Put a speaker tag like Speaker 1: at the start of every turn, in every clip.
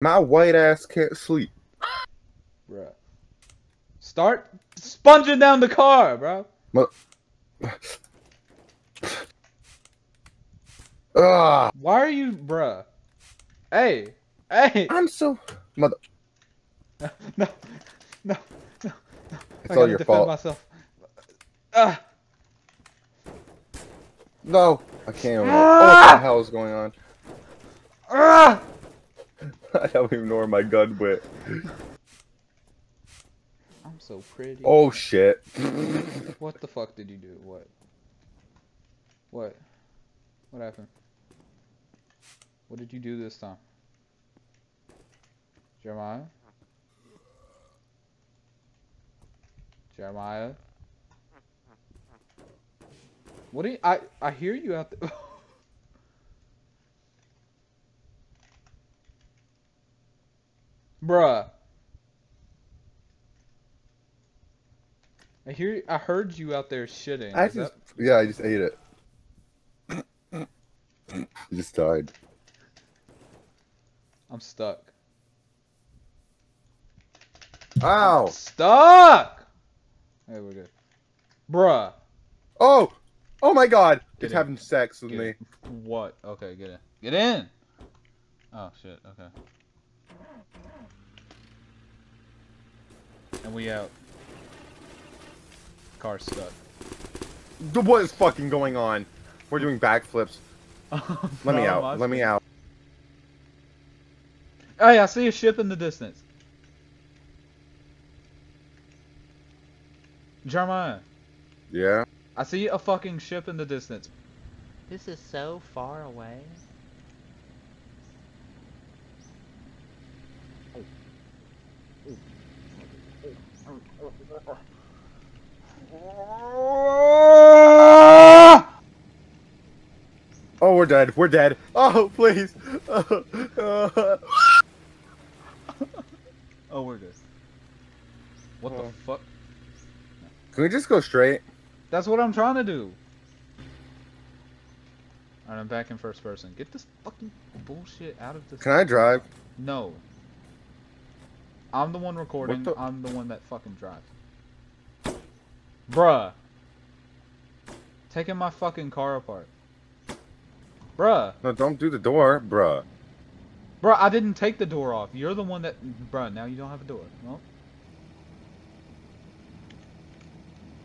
Speaker 1: My white ass can't sleep.
Speaker 2: Bruh. Start sponging down the car, bro.
Speaker 1: Ah,
Speaker 2: Why are you, bruh? Hey, hey.
Speaker 1: I'm so mother.
Speaker 2: No, no, no. no.
Speaker 1: It's
Speaker 2: I
Speaker 1: all your
Speaker 2: defend
Speaker 1: fault.
Speaker 2: myself. Ah,
Speaker 1: No, I can't.
Speaker 2: Ah!
Speaker 1: What the hell is going on?
Speaker 2: ah.
Speaker 1: I don't even know where my gun went.
Speaker 2: I'm so pretty.
Speaker 1: Oh shit.
Speaker 2: What the fuck did you do? What? What? What happened? What did you do this time? Jeremiah? Jeremiah? What do you, I I hear you out there. Bruh. I hear I heard you out there shitting.
Speaker 1: I
Speaker 2: Is
Speaker 1: just
Speaker 2: that-
Speaker 1: yeah, I just ate it. It just died.
Speaker 2: I'm stuck.
Speaker 1: Ow!
Speaker 2: Stuck! Hey, we're good. Bruh.
Speaker 1: Oh! Oh my god!
Speaker 2: Get
Speaker 1: It's
Speaker 2: in.
Speaker 1: having sex with
Speaker 2: Get
Speaker 1: me.
Speaker 2: What? Okay, get in. Get in! Oh, shit, okay. And we out. Car stuck.
Speaker 1: What is fucking going on? We're doing backflips. Let me out. Let me out.
Speaker 2: Oh, hey, I see a ship in the distance. Jeremiah,
Speaker 1: Yeah?
Speaker 2: I see a fucking ship in the distance.
Speaker 3: This is so far away.
Speaker 1: Oh, we're dead. We're dead. Oh, please.
Speaker 2: Oh, we're good. What the
Speaker 1: Oh.
Speaker 2: fuck?
Speaker 1: Can we just go straight?
Speaker 2: That's what I'm trying to do. Alright, I'm back in first person. Get this fucking bullshit out of this.
Speaker 1: Can I drive?
Speaker 2: No. I'm the one recording.
Speaker 1: the-
Speaker 2: I'm the one that fucking drives. Bruh. Taking my fucking car apart. Bruh.
Speaker 1: No, don't do the door, bruh.
Speaker 2: Bruh, I didn't take the door off. You're the one that. Bruh, now you don't have a door. Well,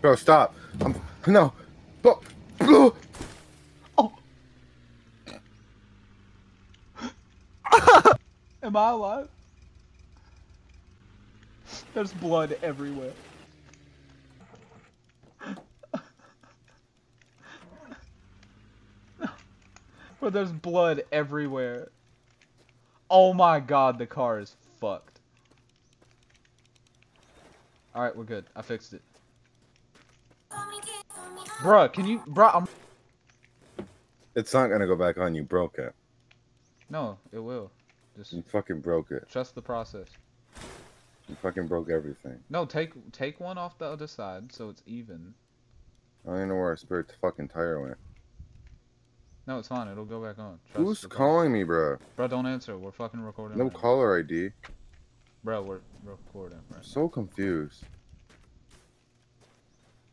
Speaker 1: Bro, stop. I'm, no. Bro.
Speaker 2: Am I alive? There's blood everywhere. But there's blood everywhere. Oh my god, the car is fucked. Alright, we're good. I fixed it. Bruh, can you. Bruh, I'm.
Speaker 1: It's not gonna go back on. You broke it.
Speaker 2: No, it will. Just
Speaker 1: You fucking broke it.
Speaker 2: trust the process.
Speaker 1: You fucking broke everything.
Speaker 2: No, take take one off the other side so it's even.
Speaker 1: I don't even know where our spirit fucking tire went.
Speaker 2: No, it's fine. It'll go back on. Trust
Speaker 1: Who's calling me, bro?
Speaker 2: Bro, don't answer. We're fucking recording.
Speaker 1: No
Speaker 2: right now.
Speaker 1: caller ID.
Speaker 2: Bro, we're recording. Right.
Speaker 1: So confused.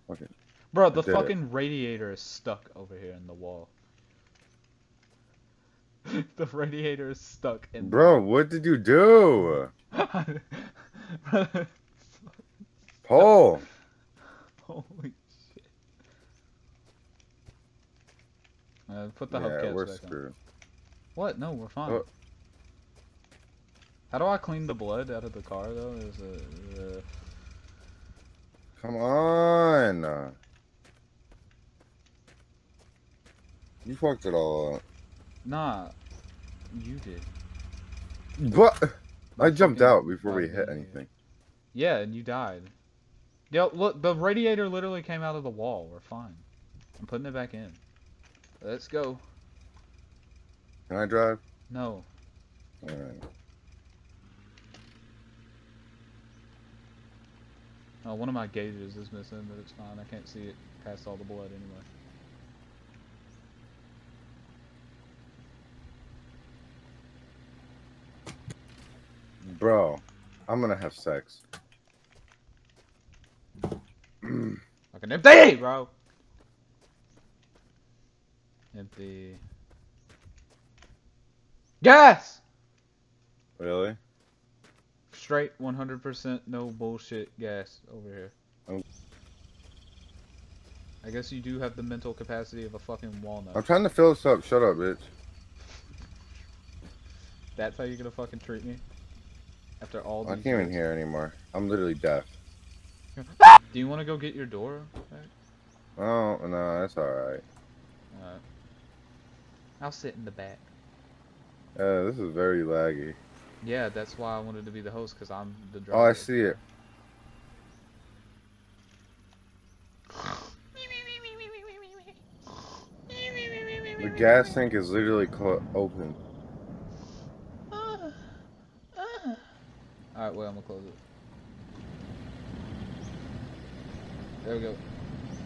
Speaker 1: Fucking.
Speaker 2: Bro, the
Speaker 1: did it.
Speaker 2: fucking radiator is stuck over here in the wall. the radiator is stuck in.
Speaker 1: Bro, what did you do? Paul.
Speaker 2: Holy Uh, put the
Speaker 1: yeah,
Speaker 2: hubcaps
Speaker 1: we're
Speaker 2: back on. What? No, we're fine.
Speaker 1: Oh.
Speaker 2: How do I clean the blood out of the car though? Is a, uh,
Speaker 1: Come on. You fucked it all up.
Speaker 2: nah, you did.
Speaker 1: But I jumped out before we hit anything.
Speaker 2: Yeah, and you died. Yo, look, the radiator literally came out of the wall. We're fine. I'm putting it back in. Let's go.
Speaker 1: Can I drive?
Speaker 2: No.
Speaker 1: Alright.
Speaker 2: Oh, one of my gauges is missing, but it's fine. I can't see it past all the blood anyway.
Speaker 1: Bro, I'm gonna have sex.
Speaker 2: Fucking empty, bro. Empty. Gas!
Speaker 1: really?
Speaker 2: Straight 100% no bullshit gas over here.
Speaker 1: Oh.
Speaker 2: I guess you do have the mental capacity of a fucking walnut.
Speaker 1: I'm trying to fill this up. Shut up, bitch.
Speaker 2: That's how you're gonna fucking treat me? After all
Speaker 1: I can't even
Speaker 2: years?
Speaker 1: hear anymore. I'm literally deaf.
Speaker 2: Do you want to go get your door back?
Speaker 1: Oh, no, that's alright.
Speaker 2: Alright. I'll sit in the back.
Speaker 1: Uh, this is very laggy.
Speaker 2: Yeah, that's why I wanted to be the host, because I'm the driver.
Speaker 1: Oh, I see it. The gas tank is literally open.
Speaker 2: Alright, wait, I'm gonna close it. There we go.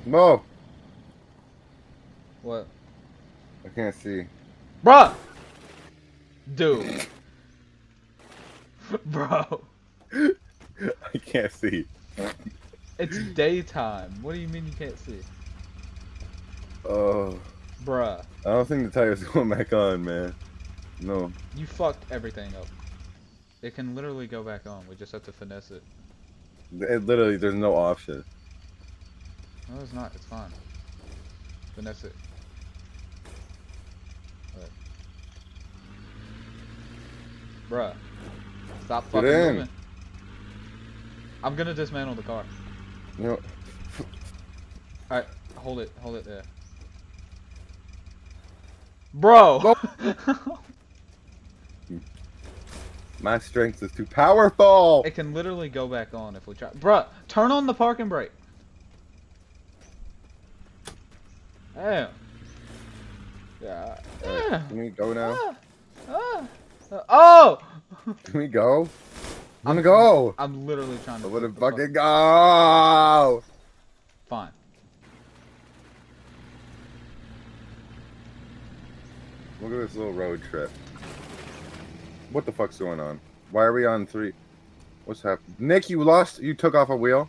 Speaker 1: Mo!
Speaker 2: What?
Speaker 1: Can't see.
Speaker 2: Bruh! Dude. Bro.
Speaker 1: I can't see.
Speaker 2: It's daytime. What do you mean you can't see?
Speaker 1: Oh,
Speaker 2: Bruh.
Speaker 1: I don't think the tire's going back on, man. No.
Speaker 2: You fucked everything up. It can literally go back on. We just have to finesse it.
Speaker 1: It literally, there's no option.
Speaker 2: No, it's not. It's fine. Finesse it. Alright. Bruh. Stop fucking
Speaker 1: in.
Speaker 2: moving. I'm gonna dismantle the car.
Speaker 1: Know,
Speaker 2: Alright, hold it. Hold it there. Bro!
Speaker 1: my strength is too powerful.
Speaker 2: it can literally go back on if we try. Bruh, turn on the parking brake. Damn. Yeah. Yeah.
Speaker 1: Can we go now?
Speaker 2: Ah, ah, uh, oh!
Speaker 1: Can we go? I'm gonna go.
Speaker 2: I'm literally trying to.
Speaker 1: I wanna
Speaker 2: the fuck-
Speaker 1: fucking go.
Speaker 2: Fine.
Speaker 1: Look at this little road trip. What the fuck's going on? Why are we on three? What's happening? Nick, you lost. You took off a wheel.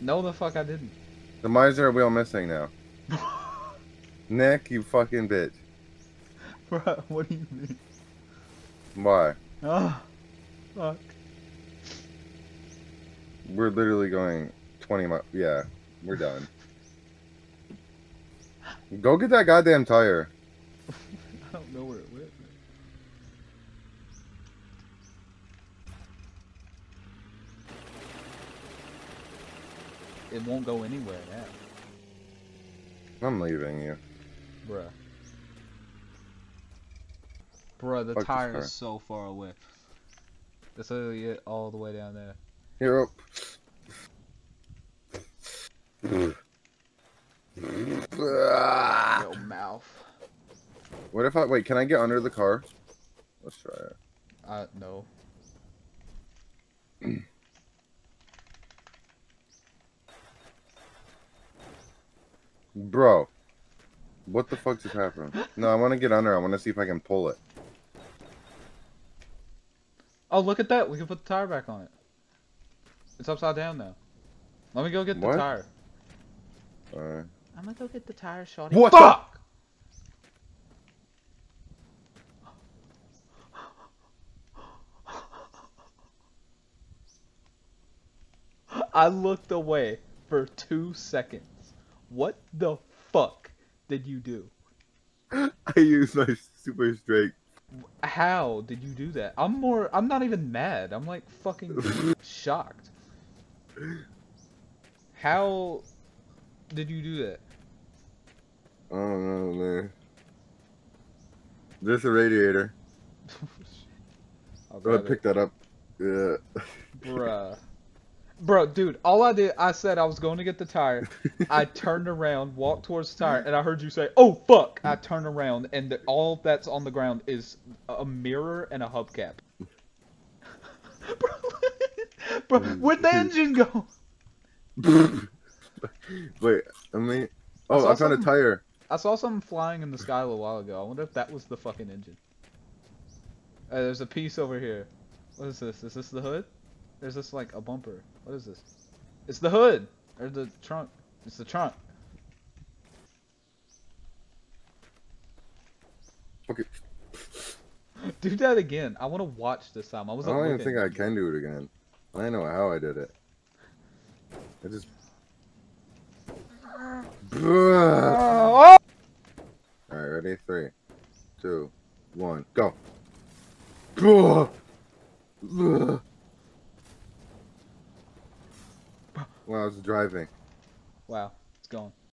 Speaker 2: No, the fuck I didn't.
Speaker 1: Then why is there a wheel missing now? Nick, you fucking bitch.
Speaker 2: Bruh, what do you mean?
Speaker 1: Why?
Speaker 2: Oh, fuck.
Speaker 1: We're literally going 20 miles. Yeah, we're done. Go get that goddamn tire.
Speaker 2: I don't know where it went. man. It won't go anywhere now,
Speaker 1: I'm leaving you.
Speaker 2: bruh. Bruh, the
Speaker 1: Fuck
Speaker 2: tire is so far away. That's literally it all the way down there.
Speaker 1: Here up.
Speaker 2: Yo, mouth.
Speaker 1: What if I wait? Can I get under the car? Let's try it.
Speaker 2: Uh, no.
Speaker 1: Bro, what the fuck just happened? No, I want to get under. I want to see if I can pull it.
Speaker 2: Oh, look at that. We can put the tire back on it. It's upside down now. Let me go get the tire.
Speaker 1: Alright.
Speaker 3: I'm gonna go get the tire shorty.
Speaker 1: What
Speaker 2: Fuck! I looked away for two seconds. What the fuck did you do?
Speaker 1: I used my super strength.
Speaker 2: How did you do that? I'm more. I'm not even mad. I'm like fucking shocked. How did you do that?
Speaker 1: I don't know, man. There's a radiator.
Speaker 2: I'll
Speaker 1: Go ahead,
Speaker 2: grab
Speaker 1: pick that up. Yeah.
Speaker 2: Bruh. Bro, dude, all I did, I said I was going to get the tire. I turned around, walked towards the tire, and I heard you say, "Oh fuck!" I turned around, and the, all that's on the ground is a mirror and a hubcap. bro, bro, where'd the engine go?
Speaker 1: Wait, I mean, oh,
Speaker 2: saw
Speaker 1: I found a tire.
Speaker 2: I saw something flying in the sky a little while ago. I wonder if that was the fucking engine. Uh, there's a piece over here. What is this? Is this the hood? Is this like a bumper? What is this? It's the hood! Or the trunk. It's the trunk.
Speaker 1: Okay.
Speaker 2: Do that again. I want to watch this time. I
Speaker 1: I
Speaker 2: wasn't
Speaker 1: don't even think I can do it again. I know how I did it. I just.
Speaker 2: Oh!
Speaker 1: Alright, ready? Three, two, one, go. Wow, I was driving.
Speaker 2: Wow, it's gone.